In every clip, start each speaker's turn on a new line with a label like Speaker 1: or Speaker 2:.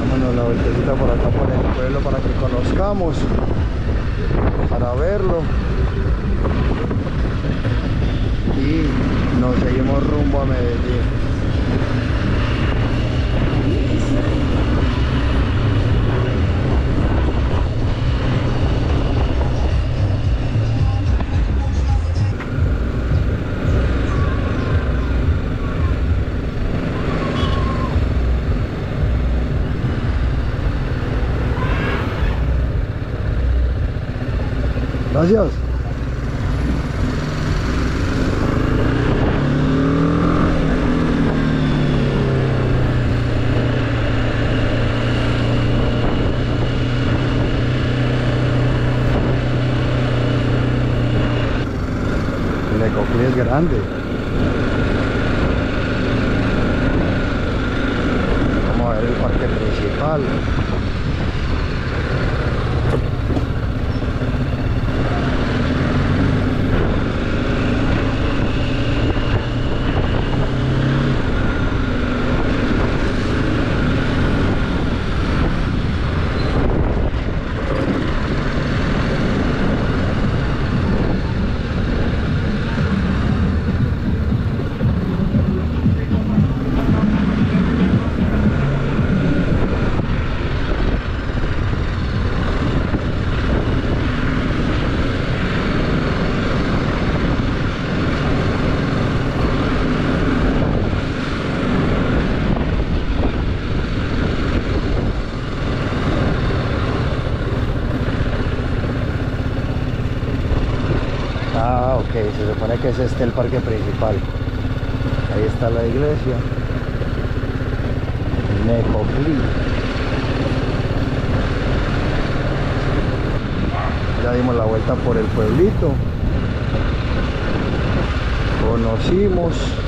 Speaker 1: Vámonos la vueltecita por acá por el pueblo para que conozcamos, para verlo. Y nos seguimos rumbo a Medellín. Gracias. El ecoclí es grande. Vamos a ver el parque principal. Que es este el parque principal. Ahí está la iglesia. Necoclí. Ya dimos la vuelta por el pueblito. Conocimos.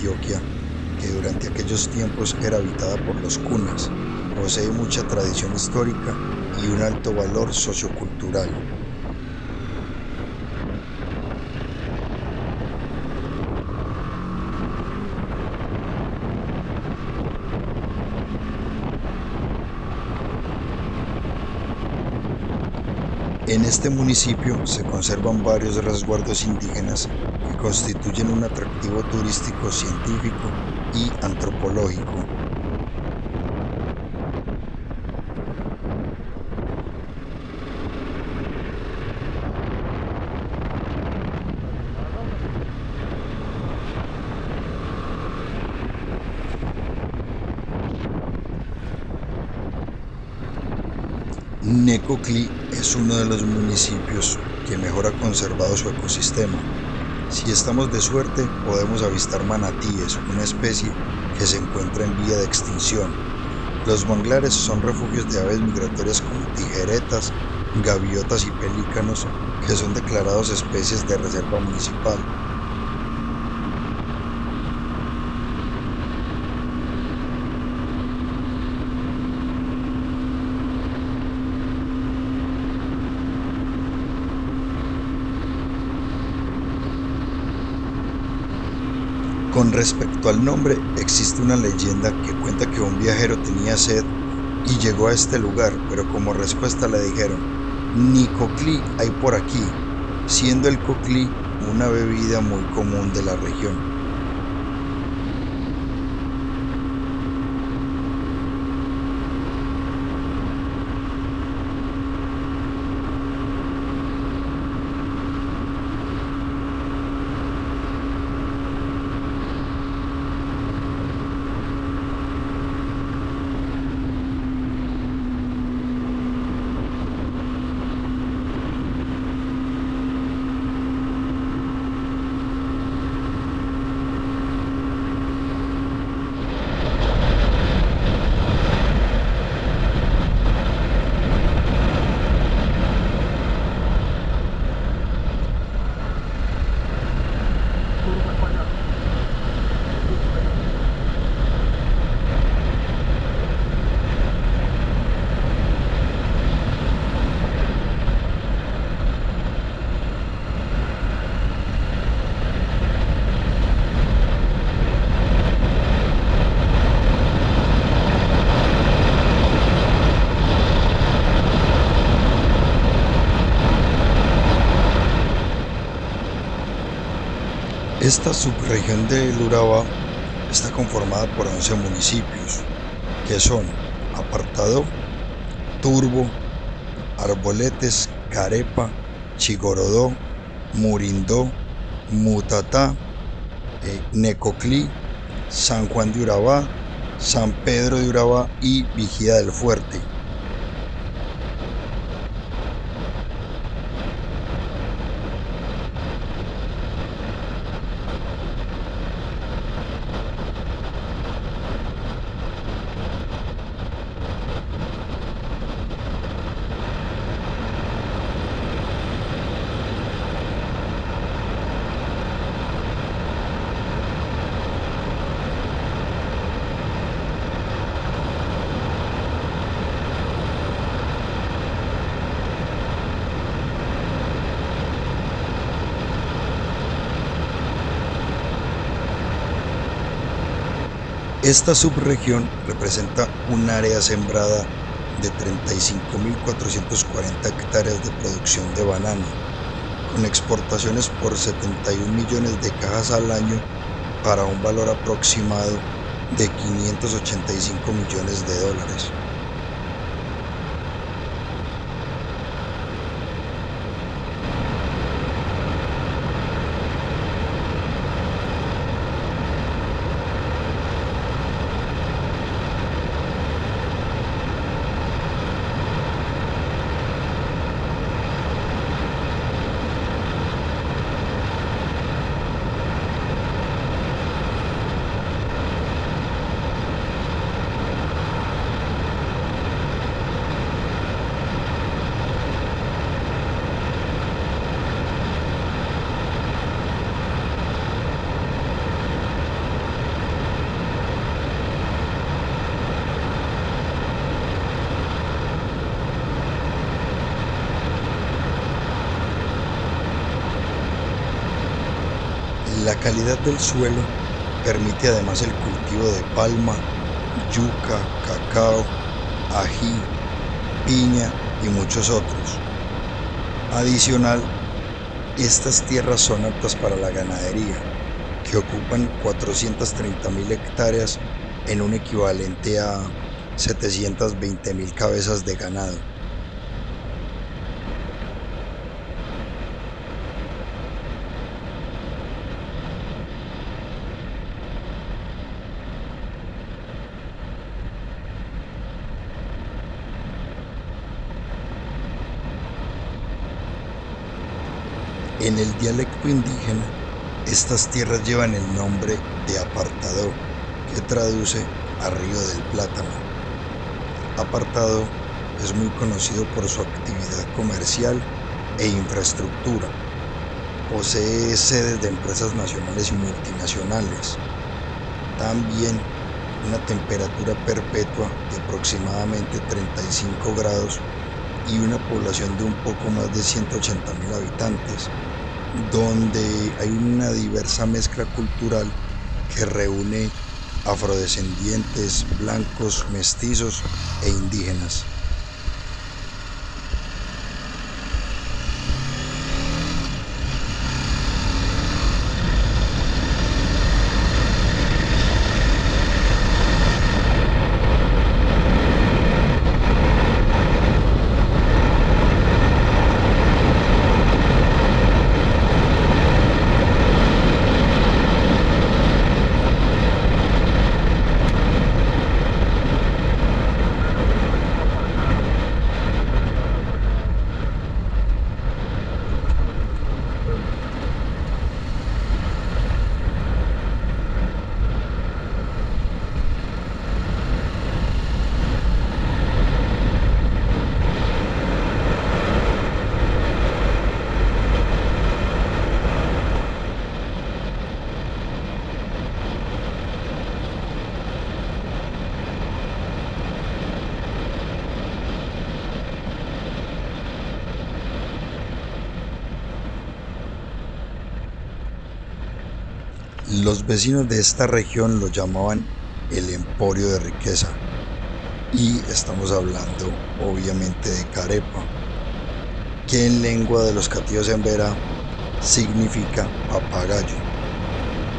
Speaker 2: Antioquia, que durante aquellos tiempos era habitada por los cunas. Posee mucha tradición histórica y un alto valor sociocultural. En este municipio se conservan varios resguardos indígenas que constituyen un atractivo turístico científico y antropológico. Necoclí es uno de los municipios que mejor ha conservado su ecosistema. Si estamos de suerte, podemos avistar manatíes, una especie que se encuentra en vía de extinción. Los manglares son refugios de aves migratorias como tijeretas, gaviotas y pelícanos que son declarados especies de reserva municipal. Con respecto al nombre, existe una leyenda que cuenta que un viajero tenía sed y llegó a este lugar, pero como respuesta le dijeron, ni coclí hay por aquí, siendo el coclí una bebida muy común de la región. Esta subregión del Urabá está conformada por 11 municipios, que son Apartado, Turbo, Arboletes, Carepa, Chigorodó, Murindó, Mutatá, eh, Necoclí, San Juan de Urabá, San Pedro de Urabá y Vigía del Fuerte. Esta subregión representa un área sembrada de 35.440 hectáreas de producción de banano, con exportaciones por 71 millones de cajas al año para un valor aproximado de 585 millones de dólares. La calidad del suelo permite además el cultivo de palma, yuca, cacao, ají, piña y muchos otros. Adicional, estas tierras son aptas para la ganadería, que ocupan 430 mil hectáreas en un equivalente a 720 mil cabezas de ganado. En el dialecto indígena, estas tierras llevan el nombre de apartado, que traduce a río del plátano. apartado es muy conocido por su actividad comercial e infraestructura. Posee sedes de empresas nacionales y multinacionales. También una temperatura perpetua de aproximadamente 35 grados y una población de un poco más de 180 mil habitantes, donde hay una diversa mezcla cultural que reúne afrodescendientes, blancos, mestizos e indígenas. Los vecinos de esta región lo llamaban el emporio de riqueza. Y estamos hablando obviamente de Carepa, que en lengua de los catíos en vera significa papagayo.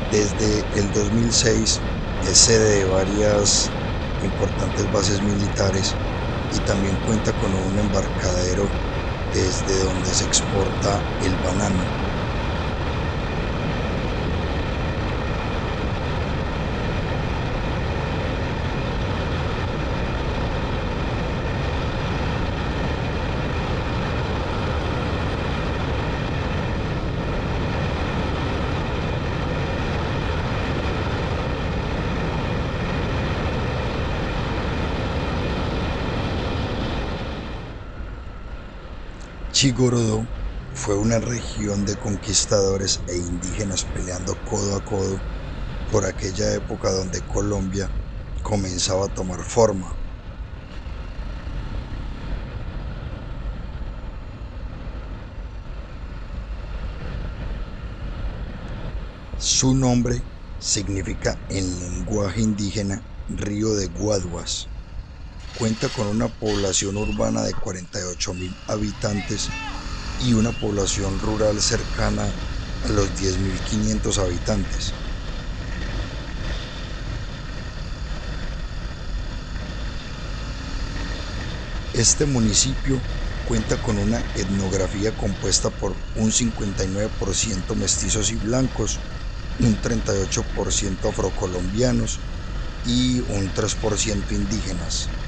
Speaker 2: Desde el 2006 es sede de varias importantes bases militares y también cuenta con un embarcadero desde donde se exporta el banano Chigorodó fue una región de conquistadores e indígenas peleando codo a codo por aquella época donde Colombia comenzaba a tomar forma. Su nombre significa en lenguaje indígena río de Guaduas. Cuenta con una población urbana de 48 mil habitantes y una población rural cercana a los 10.500 habitantes. Este municipio cuenta con una etnografía compuesta por un 59% mestizos y blancos, un 38% afrocolombianos y un 3% indígenas.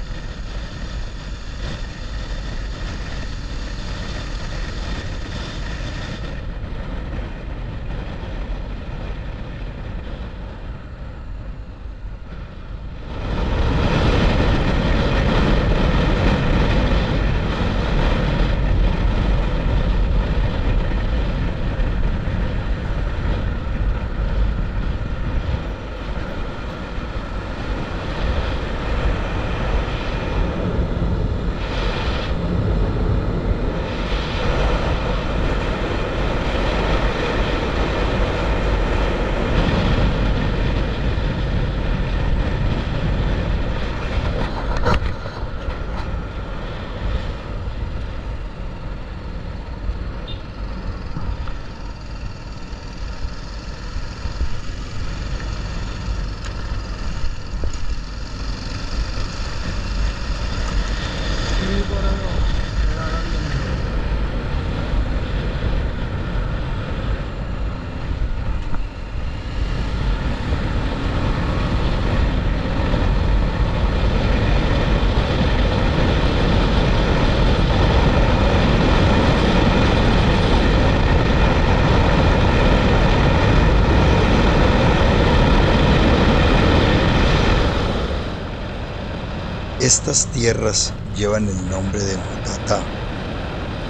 Speaker 2: Estas tierras llevan el nombre de Mutatá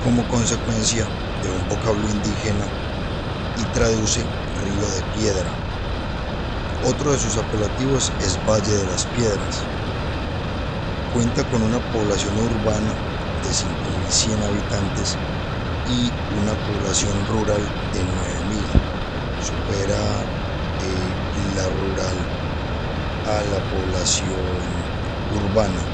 Speaker 2: como consecuencia de un vocablo indígena y traduce río de piedra. Otro de sus apelativos es Valle de las Piedras. Cuenta con una población urbana de 5.100 habitantes y una población rural de 9.000. Supera eh, la rural a la población Гурбана.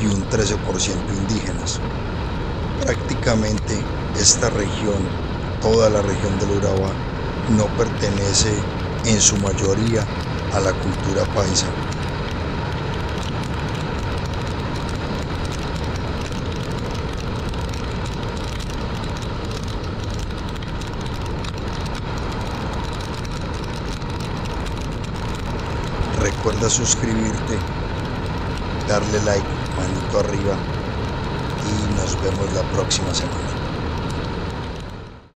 Speaker 2: y un 13% indígenas. Prácticamente esta región, toda la región del Urabá, no pertenece en su mayoría a la cultura paisa. Recuerda suscribirte, darle like, manito arriba y nos vemos la próxima semana.